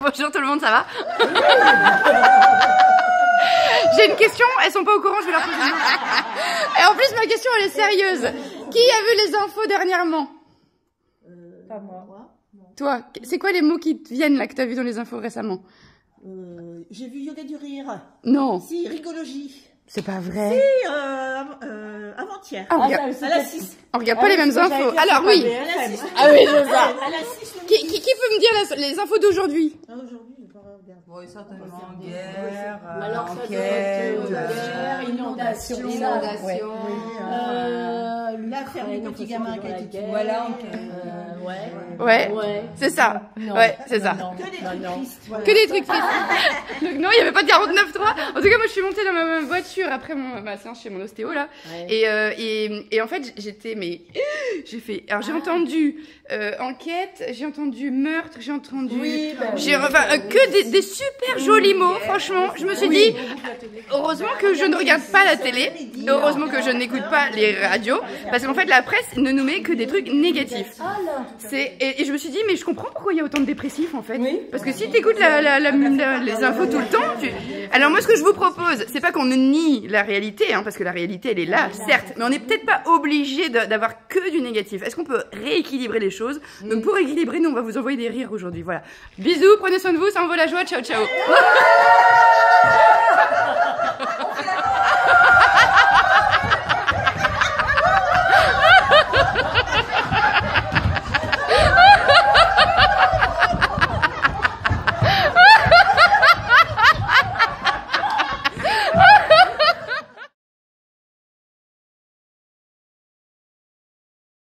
Bonjour tout le monde, ça va? J'ai une question, elles sont pas au courant, je vais leur poser. Et en plus, ma question, elle est sérieuse. Qui a vu les infos dernièrement? Pas moi. Toi, c'est quoi les mots qui te viennent là que t'as vu dans les infos récemment? Euh, J'ai vu yoga du rire. Non, Si, rigologie. c'est pas vrai. Et euh, euh, avant-hier. Ah, on regarde, à la 6. on regarde pas les mêmes infos. Alors oui, À la 6. Ah oui, c'est ça. À la 6. qui, peut me dire les infos d'aujourd'hui? Ah, Aujourd'hui, je vais pas regarder. Oui, certainement. Guerre, euh, Alors, enquête, euh, euh, guerre, inondation, inondation. L'affaire du petit gamin qui a été. Voilà, Euh, ouais. Ouais, Ouais. c'est ça. Non. Ouais, c'est ça. Non, Que des trucs non. tristes. voilà. Que des trucs tristes. Non, il n'y avait pas de 49.3. En tout cas, moi, je suis montée dans ma, voiture après mon, ma séance chez mon ostéo là. Ouais. Et, euh, et, et en fait, j'étais mais j'ai fait. Alors j'ai entendu euh, enquête, j'ai entendu meurtre, j'ai entendu. Oui, bah. J'ai enfin euh, que des, des super jolis mots. Franchement, je me suis dit. Heureusement que je ne regarde pas la télé. Heureusement que je n'écoute pas les radios. Parce qu'en fait, la presse ne nous met que des trucs négatifs. C'est et, et je me suis dit mais je comprends pourquoi il y a autant de dépressifs en fait. Parce que si tu écoutes la, la- la- la- les infos tout le temps, tu... alors moi ce que je vous propose, c'est pas qu'on nie la réalité, hein, parce que la réalité elle est là, certes, mais on n'est peut-être pas obligé d'avoir que du négatif. Est-ce qu'on peut rééquilibrer les choses? Donc pour équilibrer, nous on va vous envoyer des rires aujourd'hui. Voilà. Bisous, prenez soin de vous, ça envoie la joie, ciao ciao.